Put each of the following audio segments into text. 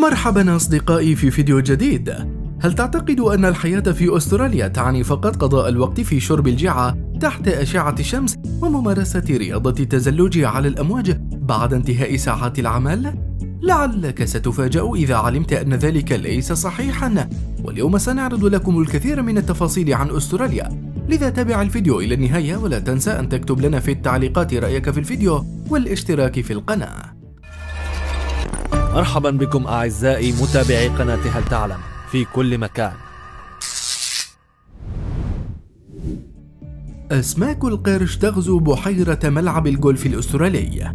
مرحبا أصدقائي في فيديو جديد. هل تعتقد أن الحياة في أستراليا تعني فقط قضاء الوقت في شرب الجعة تحت أشعة الشمس وممارسة رياضة التزلج على الأمواج بعد انتهاء ساعات العمل؟ لعلك ستفاجأ إذا علمت أن ذلك ليس صحيحا. واليوم سنعرض لكم الكثير من التفاصيل عن أستراليا. لذا تابع الفيديو إلى النهاية ولا تنسى أن تكتب لنا في التعليقات رأيك في الفيديو والاشتراك في القناة. مرحبا بكم أعزائي متابعي قناة هل تعلم في كل مكان. أسماك القرش تغزو بحيرة ملعب الجولف الأسترالي.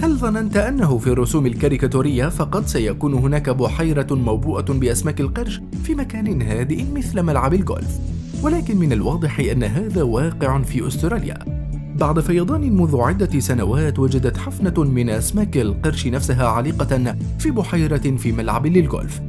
هل ظننت أنه في الرسوم الكاريكاتورية فقط سيكون هناك بحيرة موبوءة بأسماك القرش في مكان هادئ مثل ملعب الجولف؟ ولكن من الواضح أن هذا واقع في أستراليا. بعد فيضان منذ عدة سنوات وجدت حفنة من أسماك القرش نفسها عالقة في بحيرة في ملعب للجولف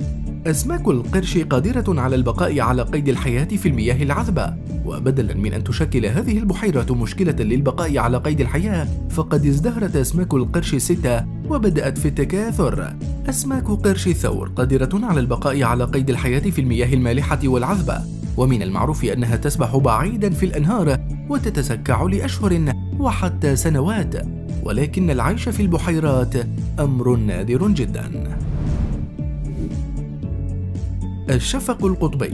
أسماك القرش قادرة على البقاء على قيد الحياة في المياه العذبة. وبدلا من أن تشكل هذه البحيرة مشكلة للبقاء على قيد الحياة فقد ازدهرت أسماك القرش الستة وبدأت في التكاثر. أسماك قرش الثور قادرة على البقاء على قيد الحياة في المياه المالحة والعذبة. ومن المعروف أنها تسبح بعيدا في الأنهار وتتسكع لأشهر وحتى سنوات ولكن العيش في البحيرات أمر نادر جدا. الشفق القطبي.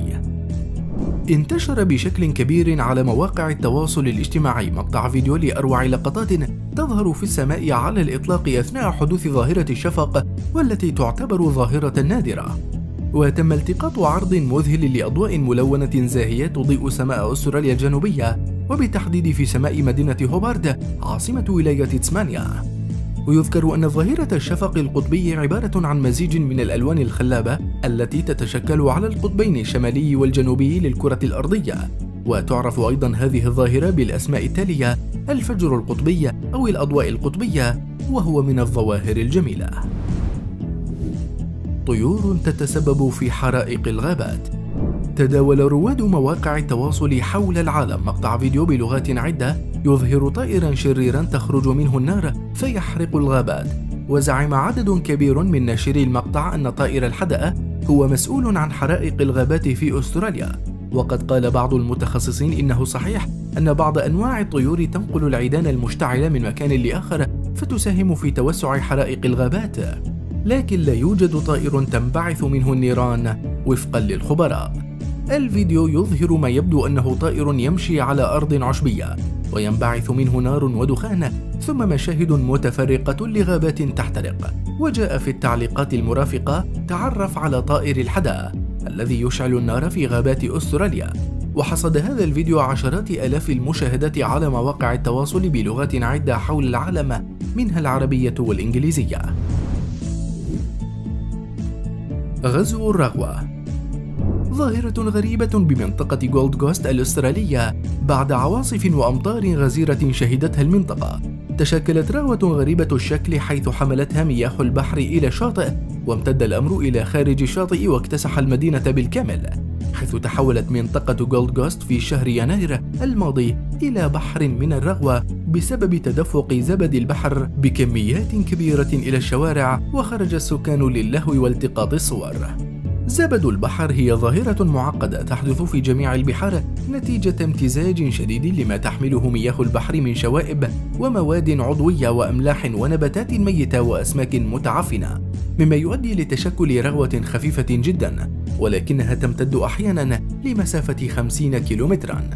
انتشر بشكل كبير على مواقع التواصل الاجتماعي مقطع فيديو لأروع لقطات تظهر في السماء على الإطلاق أثناء حدوث ظاهرة الشفق والتي تعتبر ظاهرة نادرة. وتم التقاط عرض مذهل لأضواء ملونة زاهية تضيء سماء أستراليا الجنوبية وبالتحديد في سماء مدينة هوبارد عاصمة ولاية تسمانيا. ويذكر أن ظاهرة الشفق القطبي عبارة عن مزيج من الألوان الخلابة التي تتشكل على القطبين الشمالي والجنوبي للكرة الأرضية. وتعرف أيضا هذه الظاهرة بالأسماء التالية الفجر القطبي أو الأضواء القطبية وهو من الظواهر الجميلة. طيور تتسبب في حرائق الغابات. تداول رواد مواقع التواصل حول العالم مقطع فيديو بلغات عدة يظهر طائرا شريرا تخرج منه النار فيحرق الغابات. وزعم عدد كبير من ناشري المقطع أن طائر الحدأ هو مسؤول عن حرائق الغابات في أستراليا. وقد قال بعض المتخصصين إنه صحيح أن بعض أنواع الطيور تنقل العيدان المشتعلة من مكان لآخر فتساهم في توسع حرائق الغابات. لكن لا يوجد طائر تنبعث منه النيران وفقا للخبراء. الفيديو يظهر ما يبدو أنه طائر يمشي على أرض عشبية وينبعث منه نار ودخان ثم مشاهد متفرقة لغابات تحترق. وجاء في التعليقات المرافقة تعرف على طائر الحداء الذي يشعل النار في غابات أستراليا. وحصد هذا الفيديو عشرات آلاف المشاهدات على مواقع التواصل بلغات عدة حول العالم منها العربية والإنجليزية. غزو الرغوة. ظاهرة غريبة بمنطقة جولد كوست الأسترالية بعد عواصف وأمطار غزيرة شهدتها المنطقة. تشكلت رغوة غريبة الشكل حيث حملتها مياه البحر إلى الشاطئ وامتد الأمر إلى خارج الشاطئ واكتسح المدينة بالكامل حيث تحولت منطقة جولد كوست في شهر يناير الماضي إلى بحر من الرغوة بسبب تدفق زبد البحر بكميات كبيرة إلى الشوارع وخرج السكان للهو والتقاط الصور. زبد البحر هي ظاهرة معقدة تحدث في جميع البحار نتيجة امتزاج شديد لما تحمله مياه البحر من شوائب ومواد عضوية وأملاح ونباتات ميتة وأسماك متعفنة مما يؤدي لتشكل رغوة خفيفة جدا ولكنها تمتد أحيانا لمسافة 50 كيلومترا.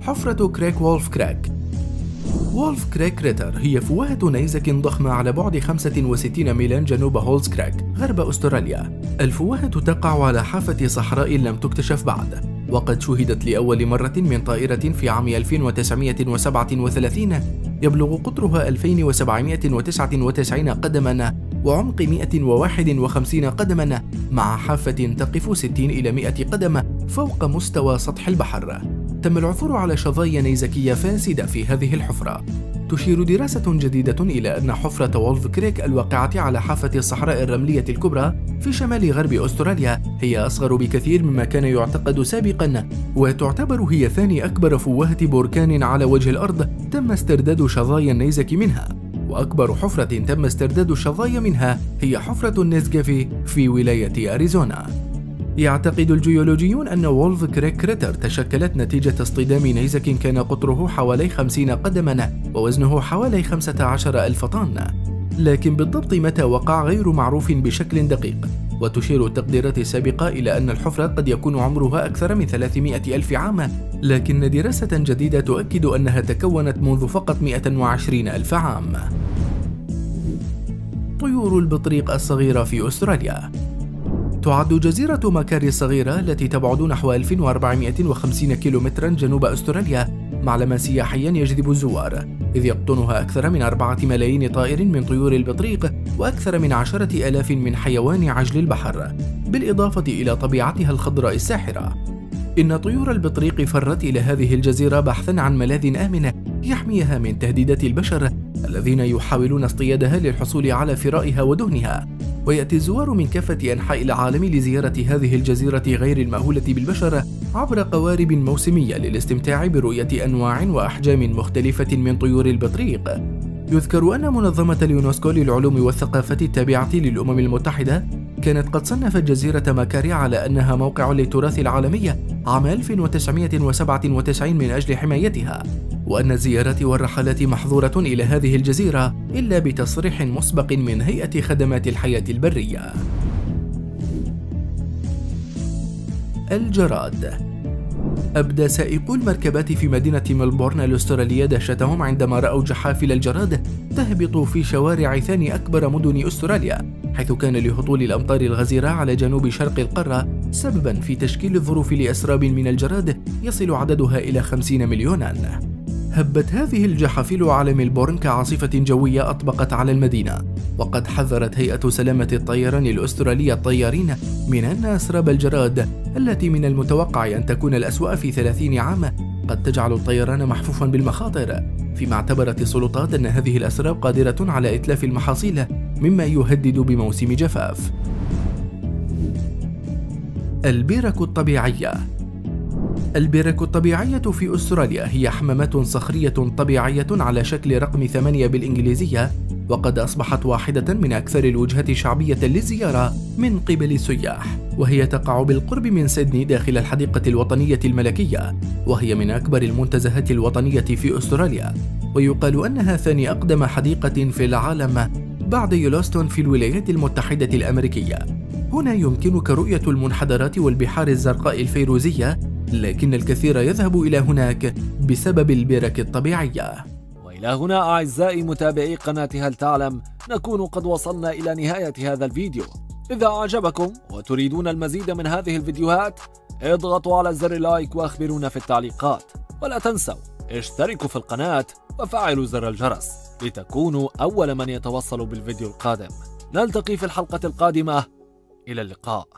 حفرة كريك وولف كريك وولف كريك كريتر هي فوهة نيزك ضخمة على بعد 65 ميلا جنوب هولز كريك غرب أستراليا. الفوهة تقع على حافة صحراء لم تكتشف بعد وقد شهدت لأول مرة من طائرة في عام 1937 يبلغ قطرها 2799 قدما وعمق 151 قدما مع حافة تقف 60 إلى 100 قدم فوق مستوى سطح البحر. تم العثور على شظايا نيزكية فاسدة في هذه الحفرة. تشير دراسة جديدة إلى أن حفرة وولف كريك الواقعة على حافة الصحراء الرملية الكبرى في شمال غرب أستراليا هي أصغر بكثير مما كان يعتقد سابقا وتعتبر هي ثاني أكبر فوهة بركان على وجه الأرض تم استرداد شظايا النيزك منها. وأكبر حفرة تم استرداد الشظايا منها هي حفرة النيزك في ولاية أريزونا. يعتقد الجيولوجيون أن وولف كريك كريتر تشكلت نتيجة اصطدام نيزك كان قطره حوالي 50 قدما ووزنه حوالي 15 ألف طن. لكن بالضبط متى وقع غير معروف بشكل دقيق؟ وتشير التقديرات السابقة إلى أن الحفرة قد يكون عمرها أكثر من 300 ألف عام لكن دراسة جديدة تؤكد أنها تكونت منذ فقط 120 ألف عام. طيور البطريق الصغيرة في أستراليا. تعد جزيرة ماكاري الصغيرة التي تبعد نحو 1450 كيلومترا جنوب أستراليا معلما سياحيا يجذب الزوار إذ يقطنها أكثر من أربعة ملايين طائر من طيور البطريق وأكثر من عشرة آلاف من حيوان عجل البحر بالإضافة إلى طبيعتها الخضراء الساحرة. إن طيور البطريق فرت إلى هذه الجزيرة بحثا عن ملاذ آمن يحميها من تهديدات البشر الذين يحاولون اصطيادها للحصول على فرائها ودهنها. ويأتي الزوار من كافة أنحاء العالم لزيارة هذه الجزيرة غير المأهولة بالبشر عبر قوارب موسمية للاستمتاع برؤية أنواع وأحجام مختلفة من طيور البطريق. يذكر أن منظمة اليونسكو للعلوم والثقافة التابعة للأمم المتحدة كانت قد صنفت جزيرة ماكواري على أنها موقع للتراث العالمي عام 1997 من أجل حمايتها. وأن الزيارات والرحلات محظورة إلى هذه الجزيرة إلا بتصريح مسبق من هيئة خدمات الحياة البرية. الجراد أبدى سائقو المركبات في مدينة ملبورن الأسترالية دهشتهم عندما رأوا جحافل الجراد تهبط في شوارع ثاني أكبر مدن أستراليا حيث كان لهطول الأمطار الغزيرة على جنوب شرق القارة سببا في تشكيل الظروف لأسراب من الجراد يصل عددها إلى 50 مليونا هبت هذه الجحافل على ميلبورن كعاصفة جوية أطبقت على المدينة وقد حذرت هيئة سلامة الطيران الأسترالية الطيارين من أن أسراب الجراد التي من المتوقع أن تكون الأسوأ في 30 عام. قد تجعل الطيران محفوفا بالمخاطر فيما اعتبرت السلطات أن هذه الأسراب قادرة على إتلاف المحاصيل مما يهدد بموسم جفاف. البرك الطبيعية البرك الطبيعية في أستراليا هي حمامات صخرية طبيعية على شكل رقم ثمانية بالإنجليزية وقد أصبحت واحدة من أكثر الوجهات شعبية للزيارة من قبل السياح وهي تقع بالقرب من سيدني داخل الحديقة الوطنية الملكية وهي من أكبر المنتزهات الوطنية في أستراليا. ويقال أنها ثاني أقدم حديقة في العالم بعد يولوستون في الولايات المتحدة الأمريكية. هنا يمكنك رؤية المنحدرات والبحار الزرقاء الفيروزية لكن الكثير يذهب إلى هناك بسبب البرك الطبيعية وإلى هنا أعزائي متابعي قناة هل تعلم نكون قد وصلنا إلى نهاية هذا الفيديو. إذا أعجبكم وتريدون المزيد من هذه الفيديوهات اضغطوا على زر لايك وأخبرونا في التعليقات. ولا تنسوا اشتركوا في القناة وفعلوا زر الجرس لتكونوا أول من يتوصل بالفيديو القادم. نلتقي في الحلقة القادمة. إلى اللقاء.